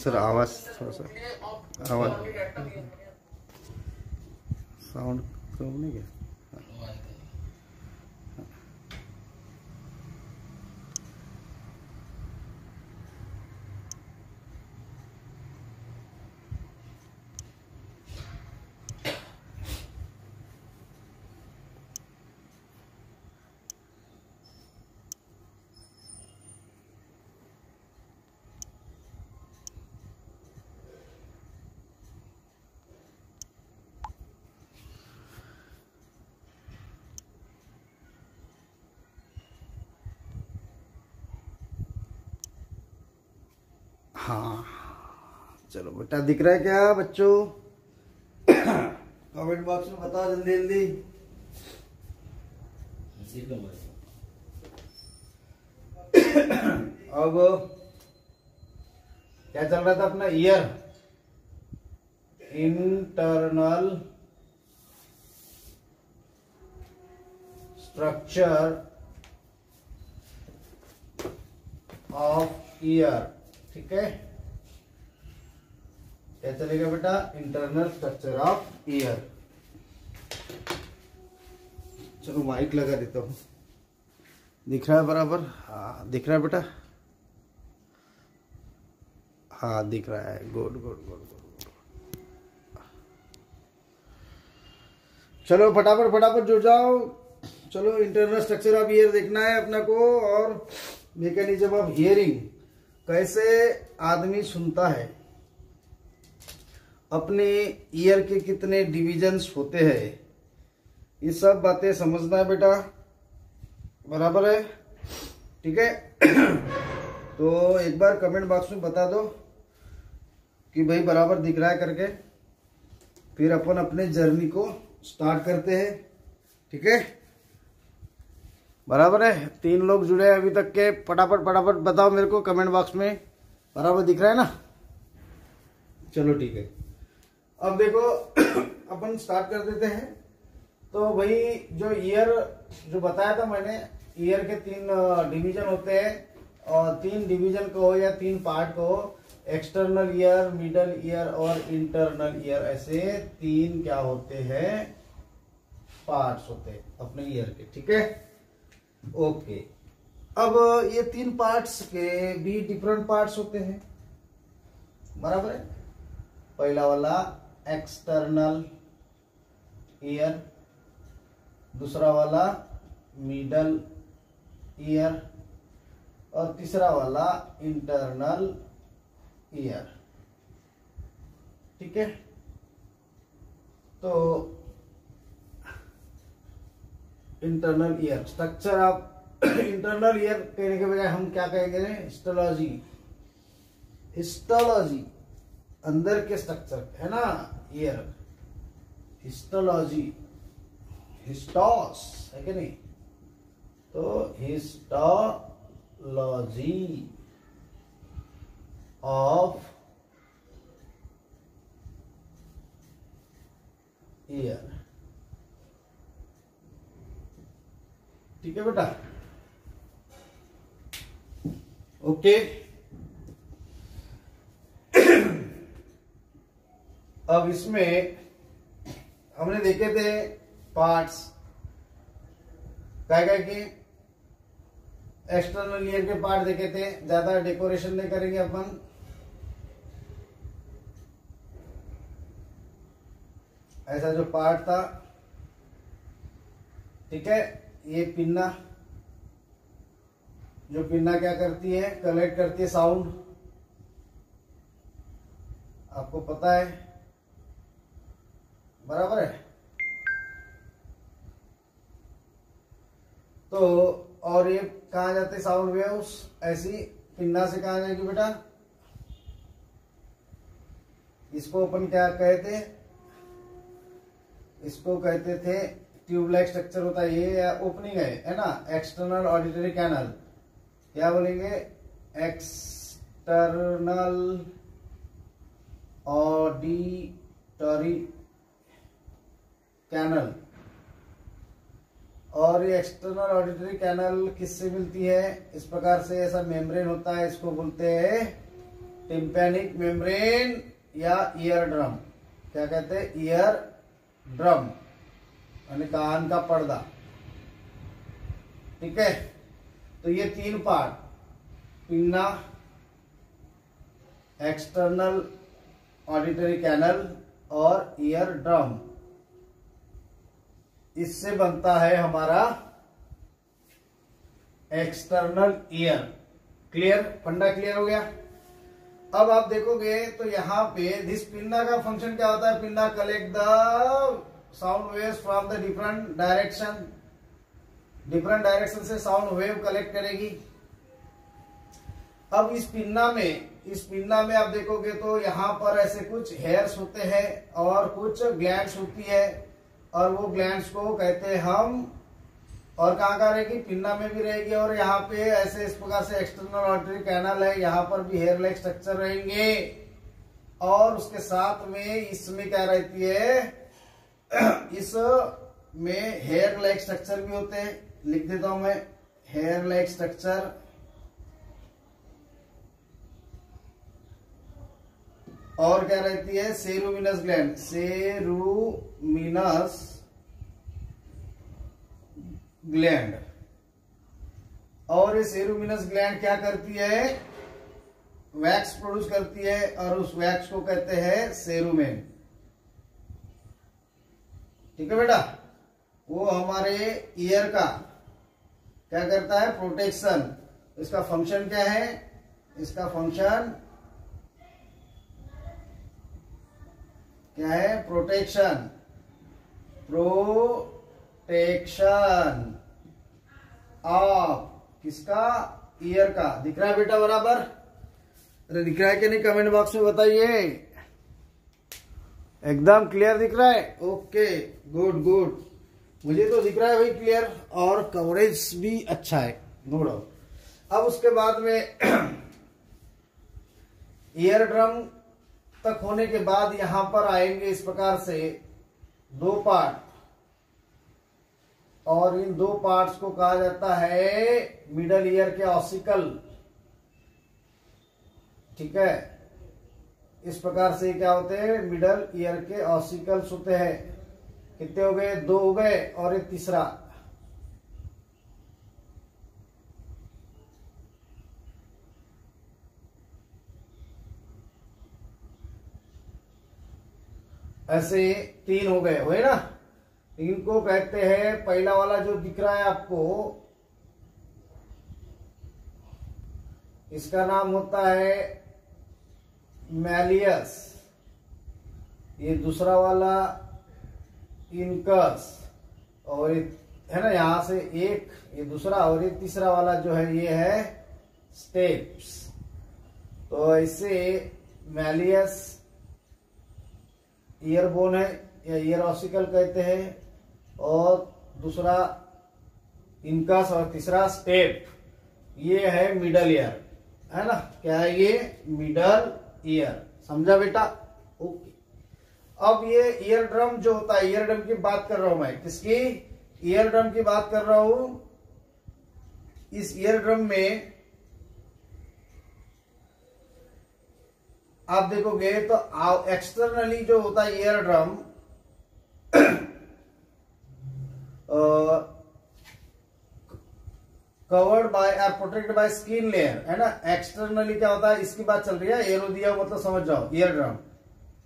Sir आवाज़ थोड़ा सा आवाज़। साउंड कम नहीं क्या हाँ चलो दिख रहा है क्या, बच्चों? कमेंट बॉक्स में बताओ जल्दी जल्दी। अब, क्या चल रहा था अपना ear internal structure of ear ठीक है? क्या चलेगा बेटा? इंटरनल स्ट्रक्चर ऑफ़ ईयर चलो माइक लगा देता हूँ। दिख रहा है बराबर? हाँ दिख रहा है बेटा? हाँ दिख रहा है। गुड गुड गुड गुड चलो, फटाफट फटाफट जुड़ जाओ। चलो इंटरनल स्ट्रक्चर ऑफ़ ईयर देखना है अपना को और मैकेनिज्म ऑफ़ हियरिंग कैसे आदमी सुनता है? अपने ईयर के कितने डिविजन्स होते हैं, ये सब बातें समझना है बेटा। बराबर है? ठीक है? तो एक बार कमेंट बॉक्स में बता दो कि भाई बराबर दिख रहा है करके। फिर अपन अपने जर्नी को स्टार्ट करते हैं। ठीक है? बराबर है? तीन लोग जुड़े हैं अभी तक के। फटाफट फटाफट बताओ मेरे को कमेंट बॉक्स में। बराबर दिख रहा है ना? चलो ठीक है। अब देखो, अपन स्टार्ट कर देते हैं। तो भाई, जो ईयर जो बताया था मैंने ईयर के तीन डिवीज़न होते हैं और तीन डिवीज़न को हो या तीन पार्ट को एक्सटर्नल ईयर मिडल ईयर और इंटरनल ईयर ऐसे तीन क्या होते हैं? पार्ट्स होते हैं अपने ईयर के, ठीक है? ओके अब, ये तीन पार्ट्स के भी डिफरेंट पार्ट्स होते हैं। बराबर है? पहला वाला एक्सटर्नल ईयर दूसरा वाला मिडल ईयर और तीसरा वाला इंटरनल ईयर ठीक है? तो internal ear structure of internal ear कहने के बजाय हम क्या कहेंगे? हिस्टोलॉजी हिस्टोलॉजी अंदर के स्ट्रक्चर है ना? ईयर हिस्टोलॉजी हिस्टॉस है कि नहीं? तो हिस्टोलॉजी ऑफ़ ईयर ठीक है बेटा? ओके अब इसमें हमने देखे थे पार्ट्स क्या क्या कि एक्सटर्नल ईयर के पार्ट देखे थे। ज़्यादा डेकोरेशन नहीं करेंगे अपन। ऐसा जो पार्ट था, ठीक है, ये पिन्ना जो पिन्ना क्या करती है कलेक्ट करती है साउंड आपको पता है बराबर है? तो और ये कहा जाते साउंड वेव्स, ऐसी पिन्ना से कहा जाएगी बेटा? इसको अपन क्या कहते, इसको कहते थे ट्यूबलाइट स्ट्रक्चर होता है, ये या ओपनिंग है है ना? External auditory canal. क्या बोलेंगे? External auditory canal. और ये एक्सटर्नल ऑडिटरी कैनल किससे मिलती है? इस प्रकार से ऐसा मेम्ब्रेन होता है, इसको बोलते हैं टिम्पेनिक मेम्ब्रेन या ईयर ड्रम क्या कहते हैं? ईयर ड्रम यानी कान का पर्दा। ठीक है? तो ये तीन part pinna external auditory canal और ईयर ड्रम इससे बनता है हमारा external ear clear funda clear हो गया? अब आप देखोगे तो यहाँ पे दिस पिन्ना का फ़ंक्शन क्या होता है? Pinna collect the sound wave from the different direction different direction से साउंड वेव कलेक्ट करेगी। अब इस पिन्ना में, इस पिन्ना में आप देखोगे तो यहाँ पर ऐसे कुछ हेयर्स होते हैं और कुछ ग्लैंड्स होती है। और वो ग्लैंड को कहते हैं हम, और कहाँ कहाँ रहेगी? पिन्ना में भी रहेगी और यहाँ पे ऐसे इस प्रकार से एक्सटर्नल ऑर्टरी कैनल है, यहाँ पर भी हेयर लाइक स्ट्रक्चर रहेंगे। और उसके साथ में इसमें क्या रहती है? इस में हेयर लाइक स्ट्रक्चर भी होते हैं। लिख देता हूँ मैं हेयर लाइक स्ट्रक्चर और क्या रहती है? सेरुमिनस ग्लैंड सेरुमिनस ग्लैंड और ये सेरुमिनस ग्लैंड क्या करती है? वैक्स प्रोड्यूस करती है और उस वैक्स को कहते हैं सेरुमेन. ठीक है बेटा? वो हमारे ईयर का क्या करता है? प्रोटेक्शन इसका फ़ंक्शन क्या है? इसका फ़ंक्शन क्या है? प्रोटेक्शन प्रोटेक्शन ऑफ़ किसका? ईयर का. दिख रहा है बेटा बराबर? अरे दिख रहा है कि नहीं? कमेंट बॉक्स में बताइए। एकदम क्लियर दिख रहा है? ओके गुड गुड मुझे तो दिख रहा है भाई क्लियर और कवरेज भी अच्छा है। डाउट अब उसके बाद में ईयर ड्रम तक होने के बाद यहाँ पर आएँगे इस प्रकार से दो पार्ट। और इन दो पार्ट्स को कहा जाता है मिडल ईयर के ऑसिकल। ठीक है? इस प्रकार से क्या होते हैं? मिडल ईयर के ऑसिकल्स होते हैं। कितने हो गए? दो हो गए और एक तीसरा। ऐसे तीन हो गए हुए ना? इनको कहते हैं, पहला वाला जो दिख रहा है आपको, इसका नाम होता है मैलियस। ये दूसरा वाला इनकस, और है ना, यहाँ से एक, ये दूसरा, और ये तीसरा वाला जो है, ये है स्टेप्स। तो ऐसे मैलियस ईयरबोन है, या ईयर ऑसिकल कहते हैं, और दूसरा इनकस और तीसरा स्टेप ये है मिडल ईयर है ना? क्या है ये? मिडल ईयर समझा बेटा? ओके अब ये ईयर ड्रम जो होता है ईयर ड्रम की बात कर रहा हूँ मैं। किसकी? ईयर ड्रम की बात कर रहा हूँ। इस ईयर ड्रम में आप देखोगे तो एक्सटर्नली जो होता है ear drum covered by or protected by skin layer है ना? एक्सटर्नली क्या होता है? इसकी बात चल रही है एरो दिया मतलब समझ जाओ ईयर ड्रम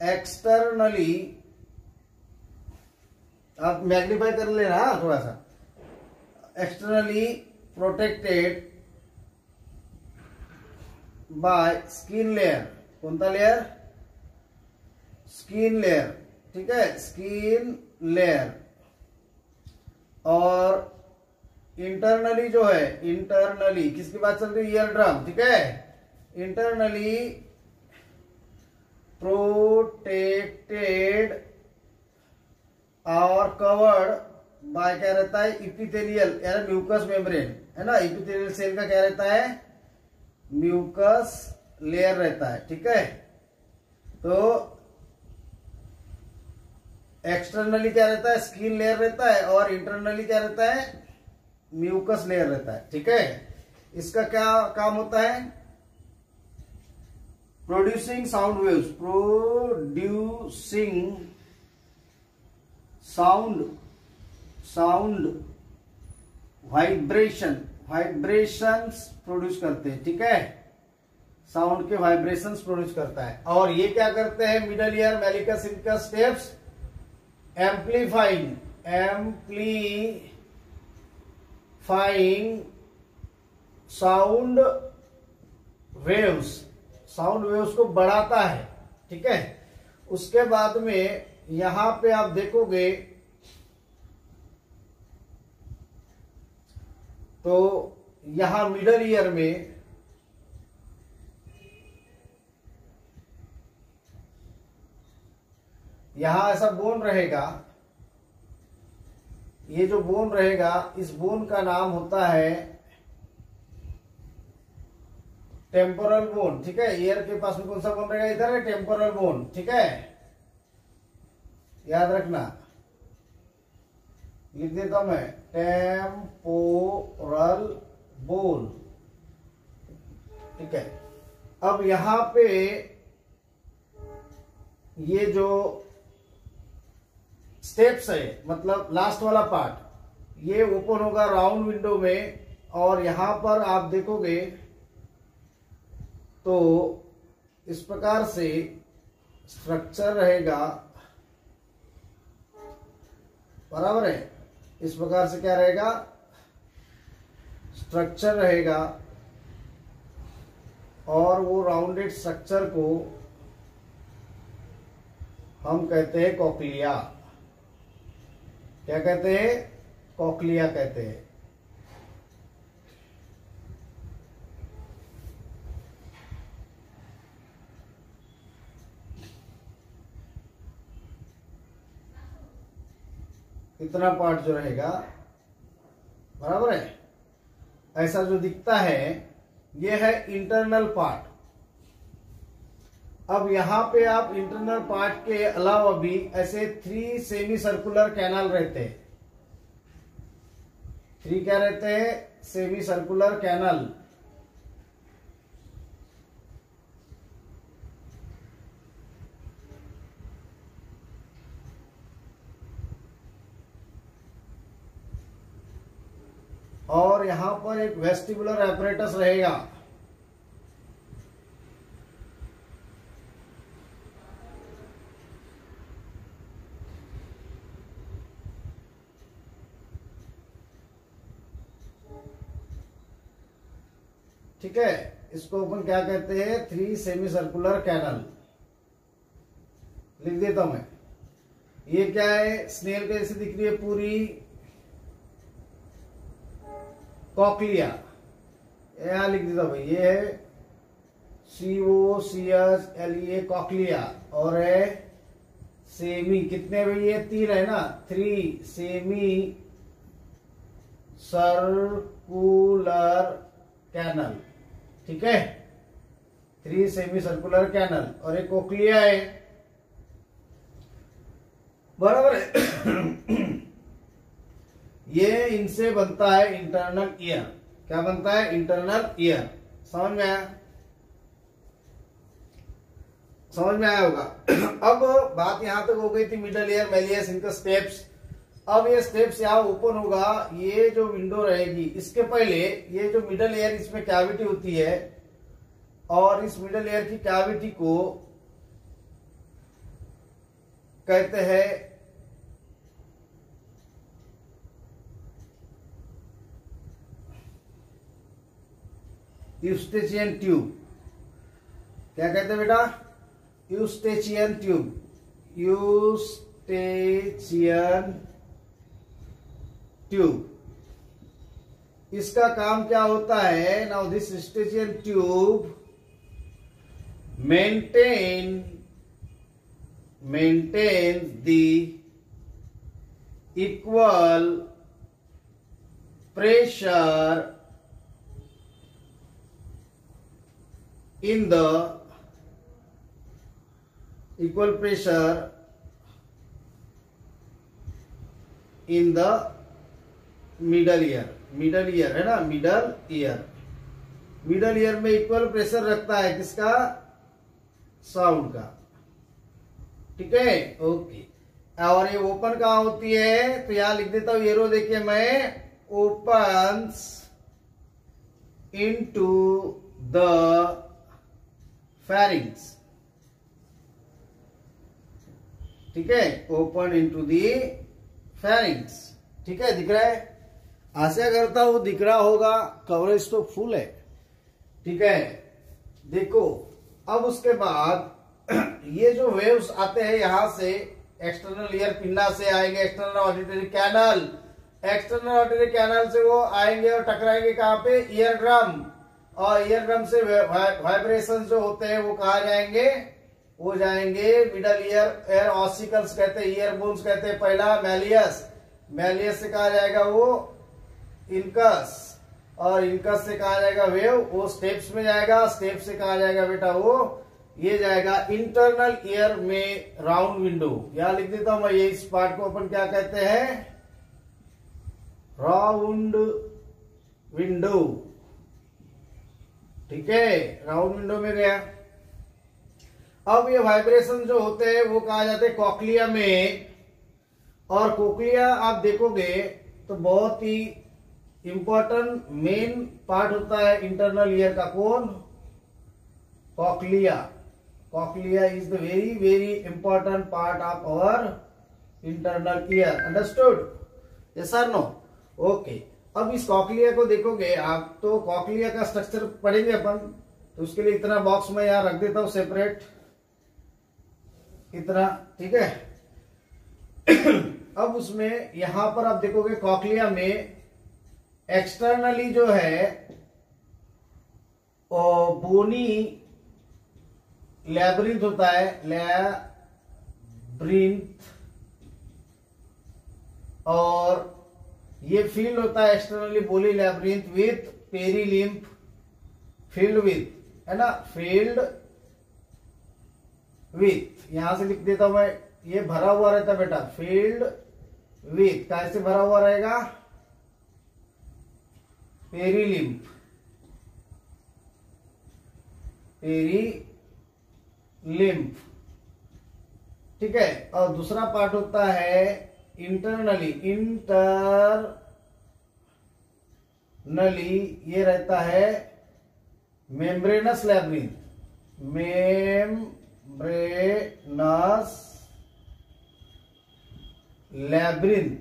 एक्सटर्नली आप मैग्नीफाई कर लेना हाँ, थोड़ा सा externally protected by skin layer कोणता लेयर स्किन लेयर ठीक है? स्किन लेयर और इंटरनली जो है इंटरनली किसकी बात चल रही है? ईयर ड्रम ठीक है? इंटरनली प्रोटेक्टेड और कवर्ड बाय क्या रहता है? इपिथेलियल यानी म्यूकस मेम्ब्रेन है ना? इपिथेलियल सेल का क्या रहता है? म्यूकस लेयर रहता है, ठीक है? तो एक्सटर्नली क्या रहता है? स्किन लेयर रहता है और इंटरनली क्या रहता है? म्यूकस लेयर रहता है, ठीक है? इसका क्या काम होता है? Producing sound waves producing sound sound vibration vibrations produce करते हैं, ठीक है? साउंड के वाइब्रेशंस प्रोड्यूस करता है। और ये क्या करते हैं? मिडल ईयर मेलिकस इनका stapes amplifying amplifying sound waves sound waves को बढ़ाता है, ठीक है? उसके बाद में यहाँ पे आप देखोगे तो यहाँ मिडल ईयर में यहाँ ऐसा बोन रहेगा। ये जो बोन रहेगा, इस बोन का नाम होता है टेम्पोरल बोन, ठीक है? ईयर के पास में कौन सा बोन रहेगा? इधर है, टेम्पोरल बोन, ठीक है? याद रखना। लिख देता हूँ मैं, टेम्पोरल बोन, ठीक है? अब यहाँ पे ये जो स्टेप्स है मतलब लास्ट वाला पार्ट ये ओपन होगा राउंड विंडो में, और यहाँ पर आप देखोगे तो इस प्रकार से स्ट्रक्चर रहेगा। बराबर है? इस प्रकार से क्या रहेगा? स्ट्रक्चर रहेगा, और वो राउंडेड स्ट्रक्चर को हम कहते हैं कोकलिया क्या कहते हैं? कोकलिया कहते हैं। इतना पार्ट जो रहेगा, बराबर है? ऐसा जो दिखता है यह है इंटरनल पार्ट अब यहाँ पे आप इंटरनल पार्ट के अलावा भी ऐसे थ्री सेमी सर्कुलर कैनाल रहते हैं। थ्री क्या रहते हैं? सेमी सर्कुलर कैनल और यहाँ पर एक वेस्टिबुलर एपरेटस रहेगा। ठीक है? इसको अपन क्या कहते हैं? थ्री सेमी सर्कुलर कैनल लिख देता हूँ मैं। ये क्या है? स्नेल कैसे दिख रही है पूरी। कॉकलिया यहाँ लिख देता हूँ भाई। ये है C O C S L A cochlea और है सेमी कितने भाई? ये तीन है ना? थ्री सेमी सर्कुलर कैनल ठीक है? थ्री सेमी सर्कुलर कैनल और एक कोकलिया है। बराबर है। ये इनसे बनता है इंटरनल ईयर क्या बनता है? इंटरनल ईयर समझ में आया? समझ में आया होगा। अब बात यहाँ तक हो गई थी middle ear malleus incus stapes अब ये स्टेप्स यहाँ ओपन होगा, ये जो विंडो रहेगी, इसके पहले ये जो मिडल ईयर इसमें कैविटी होती है, और इस मिडल ईयर की कैविटी को कहते हैं यूस्टेचियन ट्यूब क्या कहते हैं बेटा? यूस्टेचियन ट्यूब यूस्टेचियन ट्यूब इसका काम क्या होता है? Now this Eustachian tube maintain maintain the equal pressure in the equal pressure in the middle ear middle ear है ना? मिडल ईयर मिडल ईयर में इक्वल प्रेशर रखता है किसका? साउंड का। ठीक है? ओके और ये ओपन कहा होती है? तो यहाँ लिख देता हूँ एरो देखिए मैं। Opens into the pharynx. ठीक है? ओपन इंटू दी फेरिंग्स ठीक है? दिख रहा है? आशा करता हूँ दिख रहा होगा कवरेज तो फुल है। ठीक है? देखो, अब उसके बाद, ये जो वेव्स आते हैं यहाँ से एक्सटर्नल ईयर पिंडा से आएँगे external auditory canal external auditory canal से वो आएँगे और टकराएँगे कहाँ पे? ईयर ड्रम और ईयर ड्रम से वाइब्रेशन जो होते हैं वो कहा जाएँगे? वो जाएँगे मिडल ईयर एयर ऑसिकल्स कहते हैं ईयर बोन्स कहते हैं, पहला मैलियस मैलियस से कहा जाएगा वो? इनकस। और इनकस से कहा जाएगा वेव वो स्टेप्स में जाएगा स्टेप से कहा जाएगा बेटा वो, ये जाएगा इंटरनल ईयर में राउंड विंडो यहाँ लिख देता हूँ मैं, ये इस पार्ट को अपन क्या कहते हैं? राउंड विंडो ठीक है? राउंड विंडो में गया। अब ये वाइब्रेशन जो होते हैं, वो कहा जाते हैं कॉकलिया में। और कोकलिया आप देखोगे तो बहुत ही इंपॉर्टेंट मेन पार्ट होता है इंटरनल ईयर का कौन cochlea cochlea is the very very important part of our internal ear understood yes or no okay अब इस कॉकलिया को देखोगे, आप तो कॉकलिया का स्ट्रक्चर पढ़ेंगे अपन तो उसके लिए इतना बॉक्स में यहाँ रख देता हूँ सेपरेट इतना, ठीक है? अब उसमें यहाँ पर आप देखोगे कॉकलिया में एक्सटर्नली जो है बोनी लैब्रिंथ होता है लैब्रिंथ और ये फ़ील्ड होता है externally bony labyrinth with perilymph filled with है ना? फ़ील्ड विथ यहाँ से लिख देता हूँ मैं, ये भरा हुआ रहता बेटा फ़ील्ड विथ कैसे भरा हुआ रहेगा? पेरी लिम्फ ठीक है? और दूसरा पार्ट होता है इंटरनली। इंटरनली ये रहता है मेम्ब्रेनस लैब्रिंथ मेम्ब्रेनस लैब्रिंथ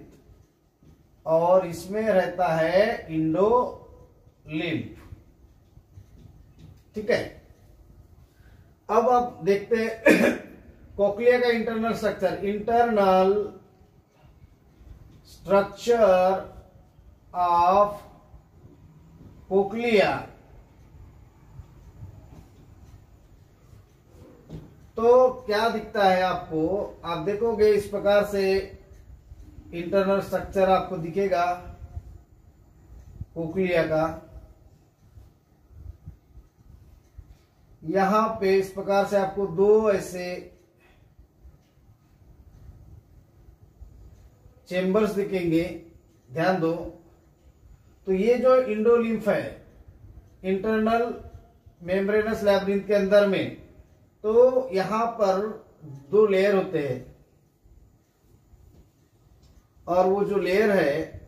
और इसमें रहता है इंडो लिम्फ ठीक है? अब आप देखते हैं, कोकलिया का internal structure internal structure of cochlea. तो क्या दिखता है आपको? आप देखोगे इस प्रकार से इंटरनल स्ट्रक्चर आपको दिखेगा, कोकलिया का। यहाँ पे इस प्रकार से आपको दो ऐसे चेंबर्स दिखेंगे। ध्यान दो। तो ये जो इंडोलिम्फ है, इंटरनल मेम्ब्रेनस लैब्रिंथ के अंदर में तो यहाँ पर दो लेयर होते हैं। और वो जो लेयर है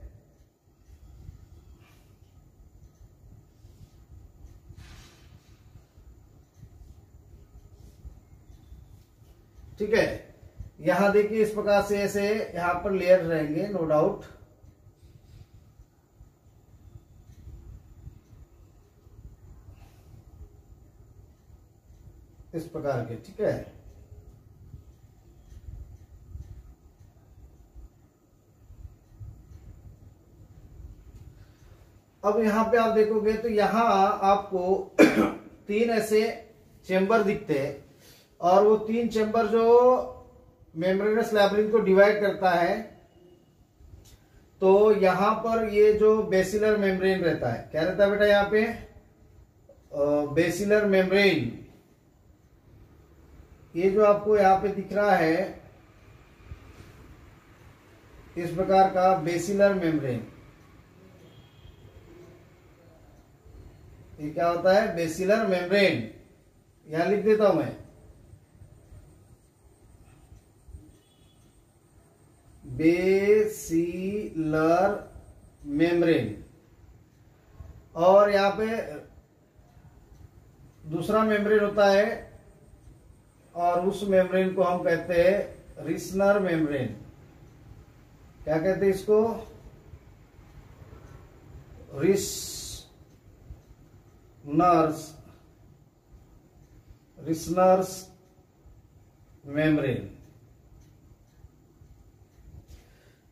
ठीक है यहाँ देखिए इस प्रकार से ऐसे यहाँ पर लेयर रहेंगे नो डाउट इस प्रकार के, ठीक है? अब यहाँ पे आप देखोगे तो यहाँ आपको तीन ऐसे चेंबर दिखते हैं। और वो तीन चेंबर जो मेम्ब्रेनस लैब्रिन को डिवाइड करता है तो यहाँ पर ये जो बेसिलर मेम्ब्रेन रहता है, क्या रहता है बेटा यहाँ पे? बेसिलर मेम्ब्रेन ये जो आपको यहाँ पे दिख रहा है, इस प्रकार का बेसिलर मेम्ब्रेन ये क्या होता है? बेसिलर मेम्ब्रेन यहाँ लिख देता हूँ मैं। Basilar membrane. और यहाँ पे दूसरा मेम्ब्रेन होता है, और उस मेम्ब्रेन को हम कहते हैं रिसनर मेम्ब्रेन। क्या कहते हैं इसको? Reissner's Reissner's membrane.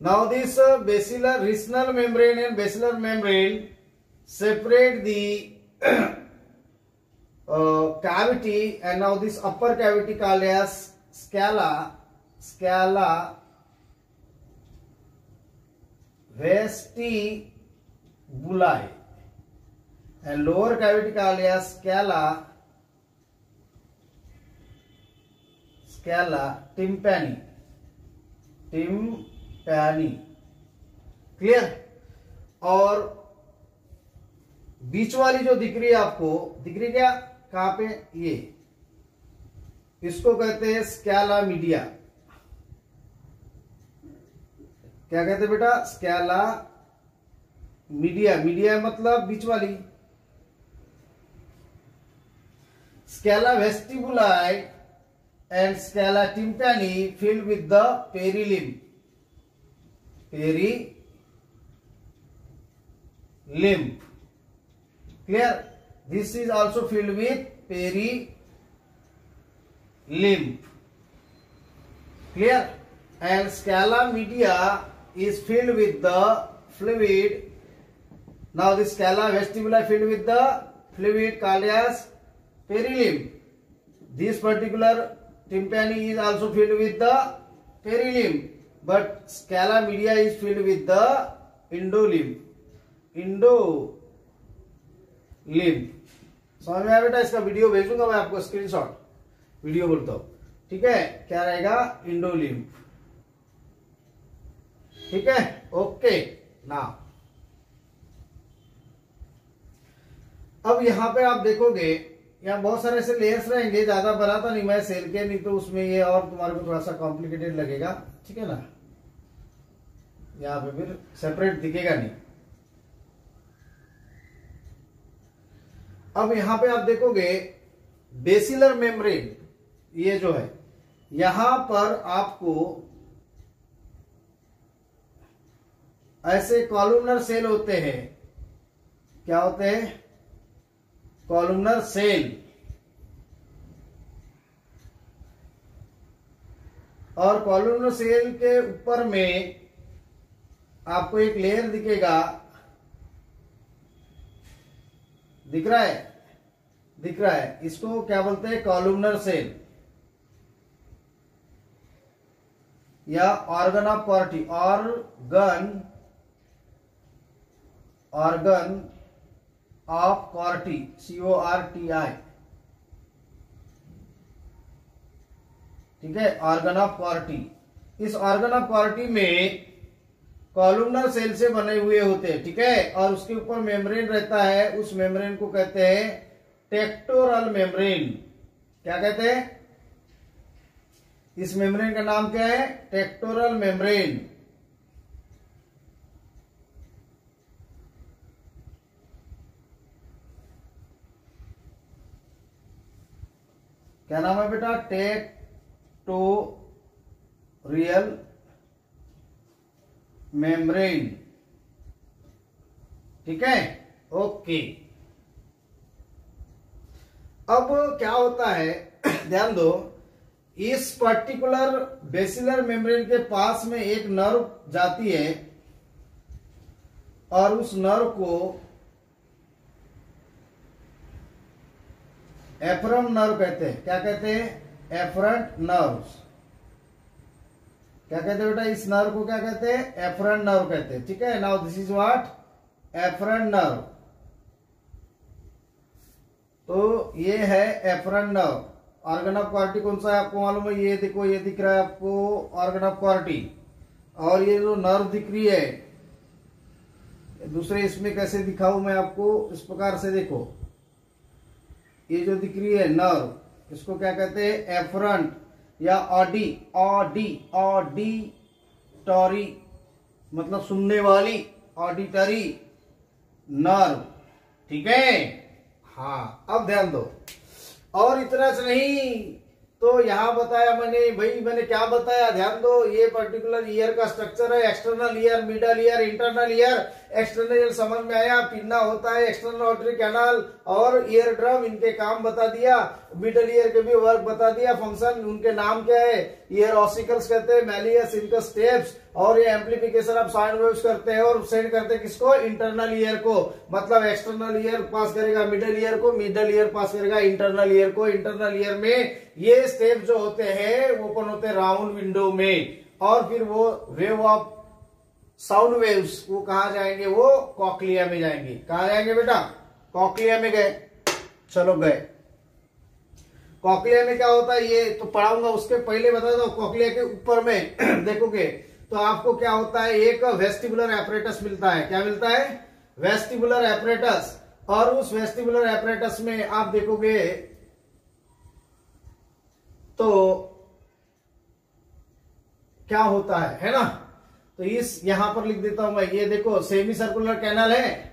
Now this uh, basilar retinal membrane and basilar membrane separate the uh, cavity and now this upper cavity called as scala scala vestibuli and lower cavity called as scala scala tympani tympani clear और बीच वाली जो दिख रही है आपको, दिख रही क्या? कहाँ पे? ये। इसको कहते हैं स्कैला मीडिया। क्या कहते हैं बेटा? Scala media. मीडिया मतलब बीच वाली। Scala vestibuli and scala tympani filled with the perilimb. Perilimb. Clear? This is also filled with perilimb. Clear? And scala media is filled with the fluid. Now the scala vestibuli filled with the fluid called as perilimb. This particular tympani is also filled with the perilimb but scala media is filled with the endolimb endolimb समझ में बेटा इसका video भेजूँगा मैं आपको screenshot video बोलता हूँ. ठीक है? क्या रहेगा? इंडोलिम्ब ठीक है? ओके ना अब यहाँ पे आप देखोगे, यहाँ बहुत सारे ऐसे लेयर्स रहेंगे, ज़्यादा बनाता नहीं, मैं सेल के नहीं तो उसमें ये और तुम्हारे को थोड़ा सा कॉम्प्लिकेटेड लगेगा. ठीक है ना? यहाँ पे फिर सेपरेट दिखेगा नहीं। अब यहाँ पे आप देखोगे बेसिलर मेम्ब्रेन ये जो है, यहाँ पर आपको ऐसे कॉलुमनर सेल होते हैं। क्या होते हैं? कॉलमनर सेल और कॉलमनर सेल के ऊपर में आपको एक लेयर दिखेगा। दिख रहा है? दिख रहा है। इसको क्या बोलते हैं? कॉलमनर सेल या organ of Corti organ organ of Corti C O R T I ठीक है? ऑर्गन ऑफ़ कॉर्टी इस ऑर्गन ऑफ़ कॉर्टी में कॉलुमनर सेल से बने हुए होते हैं, ठीक है? और उसके ऊपर मेम्ब्रेन रहता है, उस मेम्ब्रेन को कहते हैं टेक्टोरल मेम्ब्रेन क्या कहते हैं? इस मेम्ब्रेन का नाम क्या है? टेक्टोरल मेम्ब्रेन क्या नाम है बेटा? Tectorial membrane. ठीक है? ओके। अब क्या होता है? ध्यान दो। इस पर्टिकुलर बेसिलर मेम्ब्रेन के पास में एक नर्व जाती है और उस नर्व को एफरम नर्व कहते हैं। क्या कहते हैं? एफरंट नर्व क्या कहते हैं बेटा? इस नर्व को क्या कहते हैं? एफरन नर्व कहते हैं। ठीक है? Now this is what afferent nerve तो ये है afferent nerve organ of Corti कौन सा है आपको मालूम है? ये देखो, ये दिख रहा है आपको ऑर्गन ऑफ़ क्वालिटी और ये जो नर्व दिख रही है, दूसरे इसमें कैसे दिखाऊँ मैं आपको? इस प्रकार से देखो। ये जो दिख रही है नर्व इसको क्या कहते हैं? एफरंट या ऑडी ऑडी ऑडी ऑडिटरी मतलब सुनने वाली ऑडिटरी नर्व, ठीक है? हाँ अब ध्यान दो। और इतना से नहीं तो यहाँ बताया मैंने भाई मैंने क्या बताया? ध्यान दो, ये पर्टिकुलर ईयर का स्ट्रक्चर है external ear middle ear internal ear external समझ में आया पिन्ना होता है एक्सटर्नल ऑटरी कैनाल और ईयर ड्रम इनके काम बता दिया मिडल ईयर के भी वर्क बता दिया फ़ंक्शन उनके नाम क्या है? ईयर ऑसिकल्स कहते हैं मैलियस इनका स्टेप्स और ये एम्पलीफिकेशन ऑफ़ साउंड वेव्स करते हैं और सेंड करते हैं किसको? इंटरनल ईयर को। मतलब एक्सटर्नल ईयर पास करेगा मिडल ईयर को मिडल ईयर पास करेगा इंटरनल ईयर को। इंटरनल ईयर में ये स्टेप जो होते हैं ओपन होते हैं राउंड विंडो में और फिर वो वेव ऑफ़ साउंड वेव्स वो कहा जाएँगे? वो कॉकलिया में जाएँगे। कहा जाएँगे बेटा? कॉकलिया में गए। चलो गए। कॉकलिया में क्या होता है, ये तो पढ़ाऊँगा, उसके पहले बता दो कॉकलिया के ऊपर में, देखोगे तो आपको क्या होता है, एक वेस्टिबुलर एपरेटस मिलता है। क्या मिलता है? वेस्टिबुलर एपरेटस और उस वेस्टिबुलर एपरेटस में आप देखोगे तो क्या होता है है ना? तो इस यहाँ पर लिख देता हूँ मैं, ये देखो सेमी सर्कुलर कैनल है,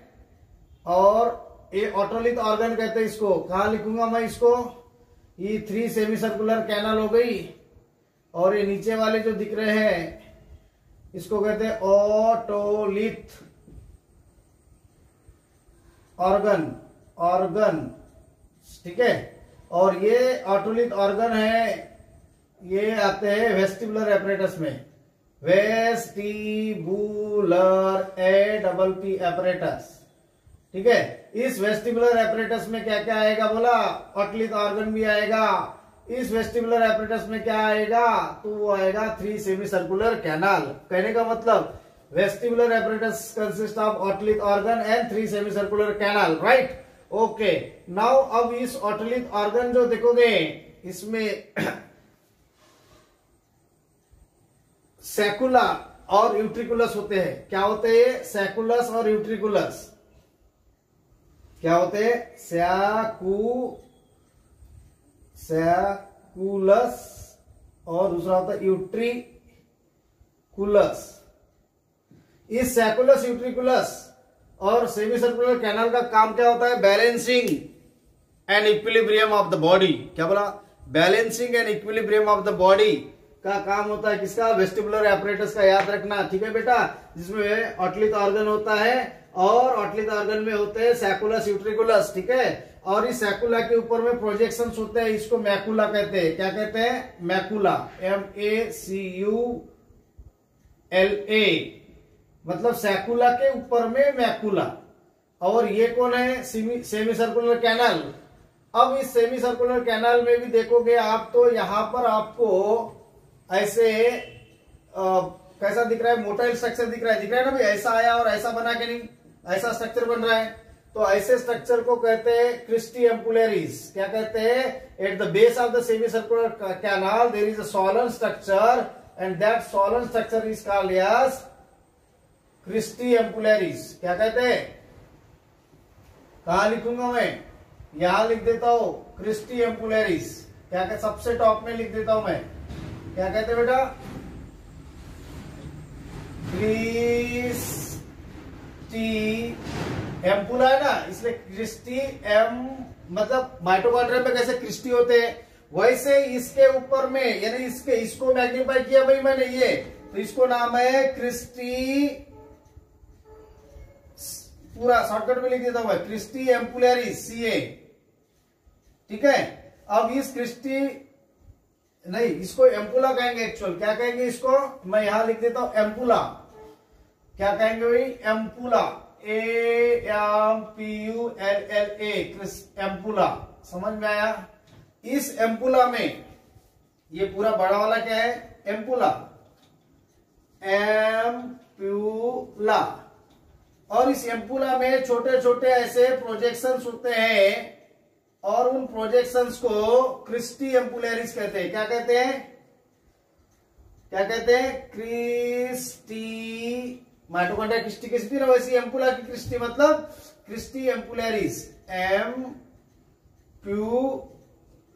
और ये ऑटोलिथ ऑर्गन कहते हैं इसको। कहा लिखूँगा मैं इसको? ये थ्री सेमी सर्कुलर कैनल हो गई, और ये नीचे वाले जो दिख रहे हैं, इसको कहते हैं ऑटोलिथ ऑर्गन ऑर्गन ठीक है? और ये ऑटोलिथ ऑर्गन है, ये आते हैं वेस्टिबुलर एपरेटस में। Vestibular A double P apparatus ठीक है? इस वेस्टिबुलर एपरेटस में क्या क्या आएगा बोला? ऑटलिथ ऑर्गन भी आएगा। इस वेस्टिबुलर एपरेटस में क्या आएगा? तो वो आएगा थ्री सेमी सर्कुलर कैनाल कहने का मतलब vestibular apparatus consist of otolith organ and three semi circular canal right okay now अब इस ऑटलिथ ऑर्गन जो देखोगे, इसमें सेकुला और यूट्रिकुलस होते हैं। क्या होते हैं सेकुलस और यूट्रिकुलस। क्या होते हैं? सैकू सैकुलस और दूसरा होता है यूट्रिकुलस। इस सैकुलस, यूट्रिकुलस और सेमी सर्कुलर कैनल का काम क्या होता है? Balancing and equilibrium of the body क्या बोला? Balancing and equilibrium of the body का काम होता है किसका? वेस्टिबुलर एपरेटस का याद रखना। ठीक है बेटा? जिसमें ऑटलिथ ऑर्गन होता है और ऑटलिथ ऑर्गन में होते हैं सैकुलस यूट्रिकुलस ठीक है? और इस सैकुला के ऊपर में प्रोजेक्शन होते हैं, इसको मैकुला कहते हैं। क्या कहते हैं? Macula M A C U L A मतलब सैकुला के ऊपर में मैकुला और ये कौन है? सेमी सर्कुलर कैनल अब इस सेमी सर्कुलर कैनल में भी देखोगे आप तो यहाँ पर आपको ऐसे आ, कैसा दिख रहा है? मोटाइल स्ट्रक्चर दिख रहा है। दिख रहा है ना भाई? ऐसा आया और ऐसा बना के नहीं। ऐसा स्ट्रक्चर बन रहा है। तो ऐसे स्ट्रक्चर को कहते हैं क्रिस्टी एम्पुलरिस क्या कहते हैं? At the base of the semi circular canal there is a swollen structure and that swollen structure is called as crista ampullaris क्या कहते हैं? कहा लिखूँगा मैं? यहाँ लिख देता हूँ। क्रिस्टी एम्पुलरिस क्या कहते सबसे टॉप में लिख देता हूँ मैं। क्या कहते बेटा? क्रिस्टी एम्पुला है ना, इसलिए क्रिस्टी एम मतलब माइटोकॉन्ड्रिया में कैसे क्रिस्टी होते हैं? वैसे इसके ऊपर में, यानी इसके, इसको मैग्निफाई किया भाई मैंने ये। तो इसको नाम है क्रिस्टी, पूरा शॉर्टकट में लिख देता हूँ क्रिस्टी एम्पुलरी सी ए। ठीक है? अब इस क्रिस्टी नहीं, इसको एम्पुला कहेंगे एक्चुअल क्या कहेंगे इसको? मैं यहाँ लिख देता हूँ एम्पुला। क्या कहेंगे भाई? Ampulla. A M P U L L A ampulla. समझ में आया? इस एम्पुला में, ये पूरा बड़ा वाला क्या है? एम्पुला। एम्पुला। और इस एम्पुला में छोटे छोटे ऐसे प्रोजेक्शन होते हैं और उन प्रोजेक्शंस को क्रिस्टी एम्पुलरिस कहते हैं। क्या कहते हैं? क्या कहते हैं? क्रिस्टी माइटोकॉन्ड्रिया क्रिस्टी किसती ना वैसी एम्पुला की क्रिस्टी मतलब क्रिस्टी एम्पुलरिस एम प्यूलरिस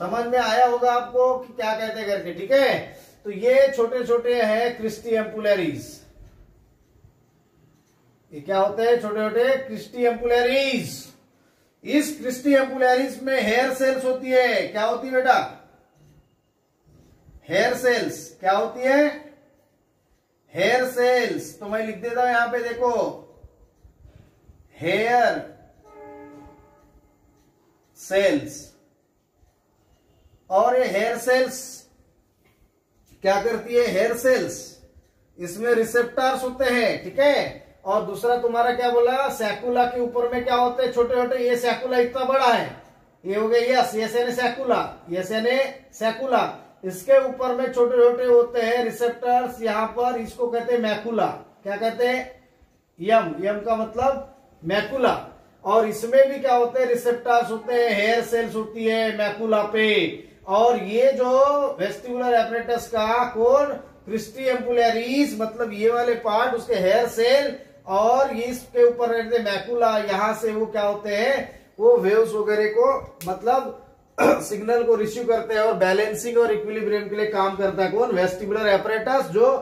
समझ में आया होगा आपको कि क्या कहते हैं करके, ठीक है? तो ये छोटे छोटे हैं क्रिस्टी एम्पुलरीज ये क्या होते हैं? छोटे छोटे क्रिस्टी एम्पुलरीज इस क्रिस्टी एम्पुलरीज में हेयर सेल्स होती है। क्या होती है बेटा? Hair cells. क्या होती है? Hair cells. तो मैं लिख देता हूँ यहाँ पे, देखो। Hair cells. और ये हेयर सेल्स क्या करती है? Hair sales. इसमें रिसेप्टर्स होते हैं, ठीक है? और दूसरा तुम्हारा क्या बोला सैकुला के ऊपर में क्या होते हैं? छोटे छोटे ये सैकुला इतना बड़ा है। ये हो गया यस यस यानी सैकुला यस यानी सैकुला इसके ऊपर में छोटे छोटे होते हैं रिसेप्टर्स यहाँ पर इसको कहते हैं मैकुला क्या कहते हैं? यम यम का मतलब मैकुला और इसमें भी क्या होते हैं? रिसेप्टर्स होते हैं हेयर सेल्स होती है मैकुला पे। और ये जो वेस्टिबुलर एपरेटस का कौन क्रिस्टी एम्पुलरीज मतलब ये वाले पार्ट उसके हेयर सेल और इसके ऊपर रहते मैकुला, यहाँ से वो क्या होते हैं, वो वेव्स वगैरह को मतलब सिग्नल को रिसीव करते हैं और बैलेंसिंग और इक्विलिब्रियम के लिए काम करता है कौन? वेस्टिबुलर एपरेटस जो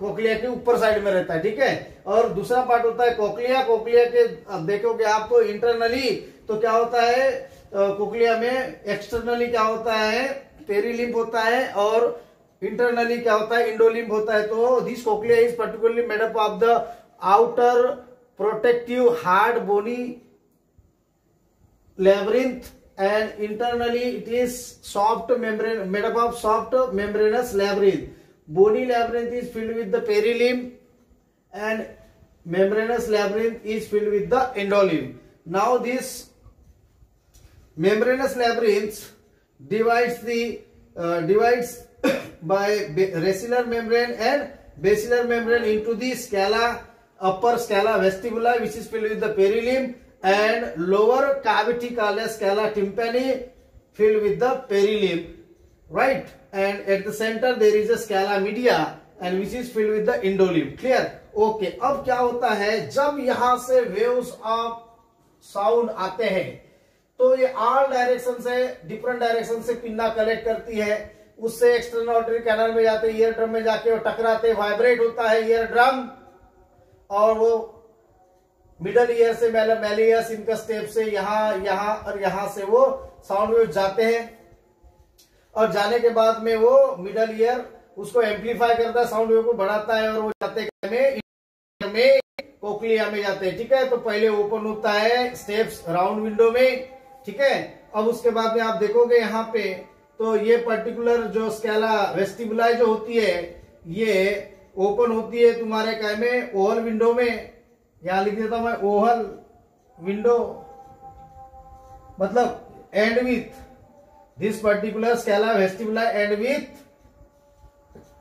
कोकलिया के ऊपर साइड में रहता है, ठीक है? और दूसरा पार्ट होता है कोकलिया कोकलिया के, अब देखोगे आप तो इंटरनली तो क्या होता है कोकलिया में एक्सटर्नली क्या होता है पेरीलिम्प होता है और इंटरनली क्या होता है इंडोलिम्प होता है तो this cochlea is particularly made up of the outer protective hard bony labyrinth and internally it is soft membrane made up of soft membranous labyrinth. Bony labyrinth is filled with the perilymph and membranous labyrinth is filled with the endolymph now this membranous labyrinth divides the uh, divides by basilar membrane and basilar membrane into the scala upper scala vestibula which is filled with the perilimb and lower cavity called as scala tympani filled with the perilimb right and at the center there is a scala media and which is filled with the endolimb clear okay अब क्या होता है जब यहाँ से waves of sound आते हैं तो ये आल डायरेक्शन से डिफरेंट डायरेक्शन से पिन्ना कलेक्ट करती है उससे एक्सटर्नल ऑटरी कैनल में जाते ईयर ड्रम में जाके वो टकराते वाइब्रेट होता है ईयर ड्रम और वो मिडल ईयर से मेलियस इनका स्टेप से यहाँ यहाँ और यहाँ से वो साउंड वेव जाते हैं। और जाने के बाद में वो मिडल ईयर उसको एम्पलीफाई करता है साउंड वेव को बढ़ाता है और वो जाते में में कोकलिया में जाते हैं, ठीक है? तो पहले ओपन होता है स्टेप्स राउंड विंडो में, ठीक है? अब उसके बाद में आप देखोगे यहाँ पे तो ये पर्टिकुलर जो स्केला वेस्टिबुलाई जो होती है, ये ओपन होती है तुम्हारे काय में, ओहल विंडो में। यहाँ लिख देता हूँ मैं ओवल विंडो। मतलब and with this particular scala vestibuli and with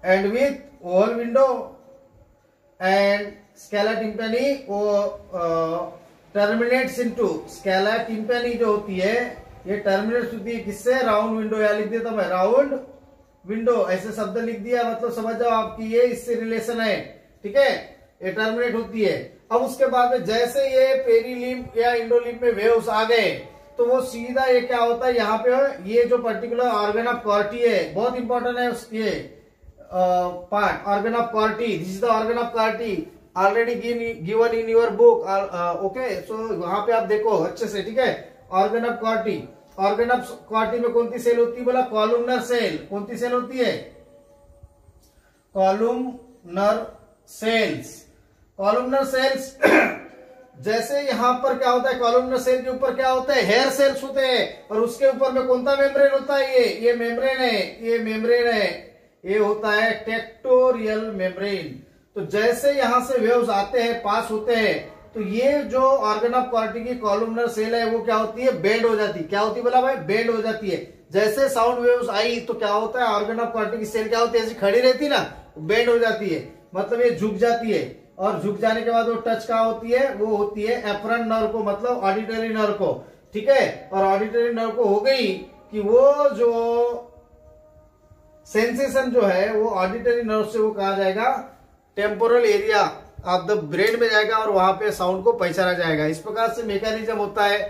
and with oval window. And scala tympani वो टर्मिनेट्स इनटू स्केला टिम्पनी जो होती है, ये टर्मिनेट्स होती है किससे? राउंड विंडो या लिख देता मैं राउंड विंडो ऐसे शब्द लिख दिया मतलब समझ जाओ आपकी ये इससे रिलेशन है, ठीक है? ये टर्मिनेट होती है। अब उसके बाद में जैसे ये पेरीलिम्प या इंडोलिम्प में वेव्स आ गए तो वो सीधा ये क्या होता है? यहाँ पे ये जो पर्टिकुलर ऑर्गन ऑफ़ कॉर्टी है, बहुत इंपॉर्टेंट है ये part organ of Corti this is the organ of Corti already given in your book okay so वहाँ पे आप देखो अच्छे से, ठीक है? Organ of Corti organ of Corti में कौन सी सेल होती है? बोला कॉलुमनर सेल कौन सी सेल होती है? कॉलुमनर सेल्स कॉलुमनर सेल्स जैसे यहाँ पर क्या होता है? कॉलुमनर सेल के ऊपर क्या होता है? हेयर सेल्स होते हैं। और उसके ऊपर में कौन सा मेम्ब्रेन होता है? ये ये मेम्ब्रेन है, ये मेम्ब्रेन है। ये होता है टेक्टोरियल मेम्ब्रेन तो जैसे यहाँ से वेव्स आते हैं पास होते हैं तो ये जो ऑर्गन ऑफ़ क्वालिटी की कॉलुमनर सेल है, वो क्या होती है? बेंड हो जाती है। क्या होती है बोला भाई? बेंड हो जाती है। जैसे साउंड वेव्स आई तो क्या होता है? ऑर्गन ऑफ़ क्वालिटी की सेल क्या होती है? ऐसी खड़ी रहती ना? बेंड हो जाती है। मतलब ये झुक जाती है। और झुक जाने के बाद वो टच क्या होती है? वो होती है एफरन नर्व को मतलब ऑडिटरी नर को। ठीक है? और ऑडिटरी नर को हो गई कि वो जो सेंसेशन जो है, वो ऑडिटरी नर्व से वो कहा जाएगा? Temporal area of the brain में जाएगा और वहाँ पे साउंड को पहचाना जाएगा। इस प्रकार से मैकेनिज्म होता है।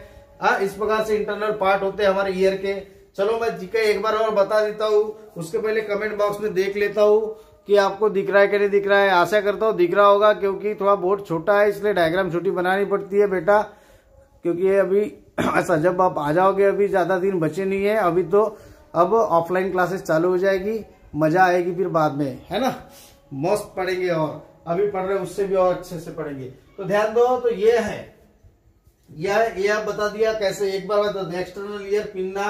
आ, इस प्रकार से इंटरनल पार्ट होते हैं हमारे ईयर के। चलो मैं जीके एक बार और बता देता हूँ। उसके पहले कमेंट बॉक्स में देख लेता हूँ कि आपको दिख रहा है कि नहीं दिख रहा है। आशा करता हूँ दिख रहा होगा क्योंकि थोड़ा बोर्ड छोटा है इसलिए डायग्राम छोटी बनानी पड़ती है बेटा। क्योंकि ये अभी ऐसा जब आप आ जाओगे अभी ज़्यादा दिन बचे नहीं है। अभी तो अब ऑफलाइन क्लासेस चालू हो जाएगी। मज़ा आएगी फिर बाद में है ना? मस्त पढ़ेंगे और। अभी पढ़ रहे उससे भी और अच्छे से पढ़ेंगे। तो ध्यान दो तो ये है। यह, ये आप बता दिया कैसे, एक बार बता दो external ear pinna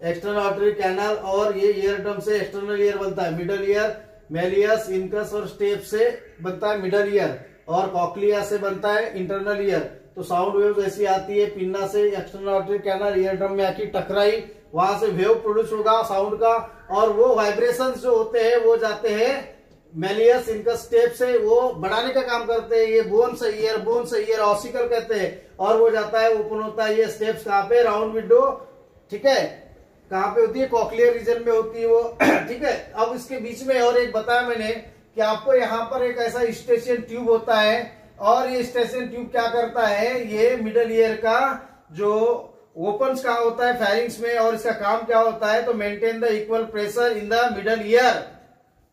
external artery canal और ये ईयर टर्म से एक्सटर्नल ईयर बनता है। मिडल ईयर मेलियस इनकस और स्टेप से बनता है मिडल ईयर और कॉकलिया से बनता है इंटरनल ईयर तो साउंड वेव ऐसी आती है पिन्ना से external artery canal ear drum में आकी टकराई, वहाँ से वेव प्रोड्यूस होगा साउंड का, और वो वाइब्रेशन जो होते हैं, वो जाते हैं मेलियस इनका स्टेप से वो बढ़ाने का काम करते हैं, ये बोन से ईयर बोन से ईयर ऑसिकल कहते हैं, और वो जाता है, ओपन होता है, ये स्टेप्स कहाँ पे? राउंड विंडो ठीक है? कहाँ पे होती है? कॉकलियर रीजन में होती है वो, ठीक है? अब इसके बीच में और एक बताया मैंने कि आपको यहाँ पर एक ऐसा स्टेशन ट्यूब होता है, और ये स्टेशन ट्यूब क्या करता है? ये मिडल ईयर का जो ओपन कहा होता है? फायरिंग्स में, और इसका काम क्या होता है? तो maintain the equal pressure in the middle ear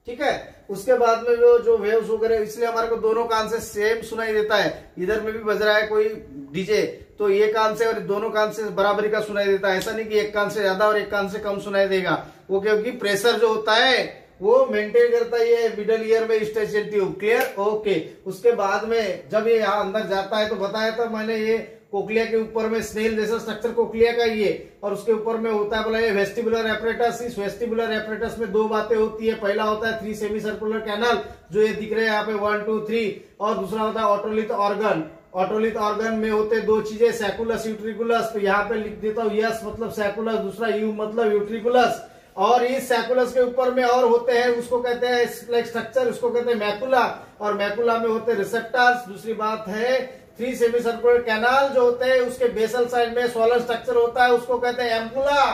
ठीक है? उसके बाद में जो जो वेव्स वगैरह, इसलिए हमारे को दोनों कान से सेम सुनाई देता है। इधर में भी बज रहा है कोई डीजे तो ये कान से और दोनों कान से बराबरी का सुनाई देता है। ऐसा नहीं कि एक कान से ज़्यादा और एक कान से कम सुनाई देगा। वो क्योंकि प्रेशर जो होता है, वो मेंटेन करता है मिडल ईयर में स्टेशन ट्यूब क्लियर ओके उसके बाद में जब ये यहाँ अंदर जाता है तो बताया था मैंने ये कोकलिया के ऊपर में स्नेल जैसा स्ट्रक्चर कोकलिया का ये और उसके ऊपर में होता है बोला ये वेस्टिबुलर एपरेटस इस वेस्टिबुलर एपरेटस में दो बातें होती है। पहला होता है थ्री सेमी सर्कुलर कैनल जो ये दिख रहे हैं यहाँ पे वन टू थ्री और दूसरा होता है ऑटोलिथ ऑर्गन ऑटोलिथ ऑर्गन में होते दो चीज़ें सैकुलस यूट्रिकुलस तो यहाँ पे लिख देता हूँ यस मतलब सैकुलस दूसरा यू मतलब यूट्रिकुलस और इस सैकुलस के ऊपर में और होते हैं, उसको कहते हैं स्ट्रक्चर उसको कहते हैं मैकुला और मैकुला में होते रिसेप्टर्स दूसरी बात है थ्री सेमी सर्कुलर कैनाल जो होते हैं, उसके बेसल साइड में सोलर स्ट्रक्चर होता है, उसको कहते हैं एम्पुला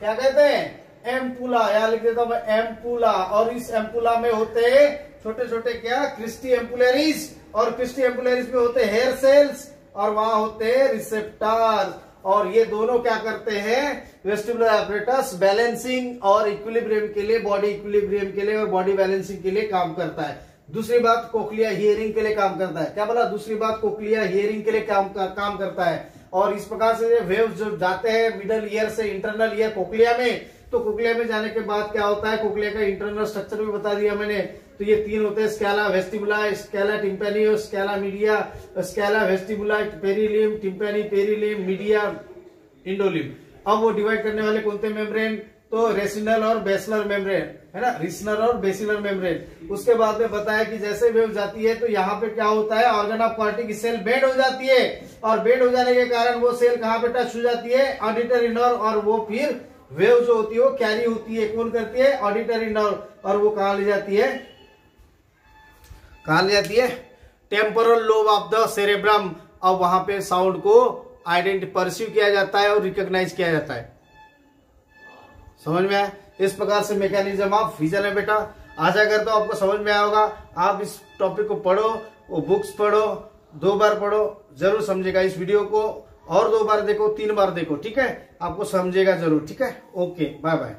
क्या कहते हैं? एम्पुला यहाँ लिख देता हूँ एम्पुला और इस एम्पुला में होते हैं छोटे छोटे क्या? क्रिस्टी एम्पुलरिस और क्रिस्टी एम्पुलरिस में होते हेयर सेल्स और वहाँ होते हैं रिसेप्टार और ये दोनों क्या करते हैं? वेस्टिबुलर एपरेटस बैलेंसिंग और इक्विलिब्रियम के लिए बॉडी इक्विलिब्रियम के लिए और बॉडी बैलेंसिंग के लिए काम करता है। दूसरी बात कोकलिया हियरिंग के लिए काम करता है। क्या बोला दूसरी बात कोकलिया हियरिंग के लिए काम काम करता है। और इस प्रकार से वेव जो जाते हैं मिडल ईयर से इंटरनल ईयर कोकलिया में तो कोकलिया में जाने के बाद क्या होता है? कोकलिया का इंटरनल स्ट्रक्चर भी बता दिया मैंने। तो ये तीन होते हैं scala vestibuli scala tympani scala media scala vestibuli perilymph tympani perilymph media endolymph अब वो डिवाइड करने वाले कौन थे मेम्ब्रेन तो रेसिनल और बेसलर मेम्ब्रेन, है ना? रिसनर और बेसिलर मेम्ब्रेन। उसके बाद में बताया कि जैसे वेव जाती है तो यहाँ पे क्या होता है? ऑर्गन ऑफ़ पार्टी की सेल बेड हो जाती है। और बेड हो जाने के कारण वो सेल कहाँ पे टच हो जाती है? ऑडिटर नर्व और वो फिर वेव जो होती है, वो कैरी होती है। कौन करती है? ऑडिटरी नर्व और वो कहा ले जाती है? कहा ले जाती है? Temporal lobe of the cerebrum अब वहाँ पे साउंड को आइडेंटि परस्यू किया जाता है और रिकॉग्नाइज किया जाता है। समझ में आया? इस प्रकार से मैकेनिज्म ऑफ़ विजन है बेटा। आशा करता हूँ आपको समझ में आया होगा, आप इस टॉपिक को पढ़ो, वो बुक्स पढ़ो, दो बार पढ़ो, ज़रूर समझेगा इस वीडियो को, और दो बार देखो, तीन बार देखो, ठीक है? आपको समझेगा ज़रूर, ठीक है? Okay bye bye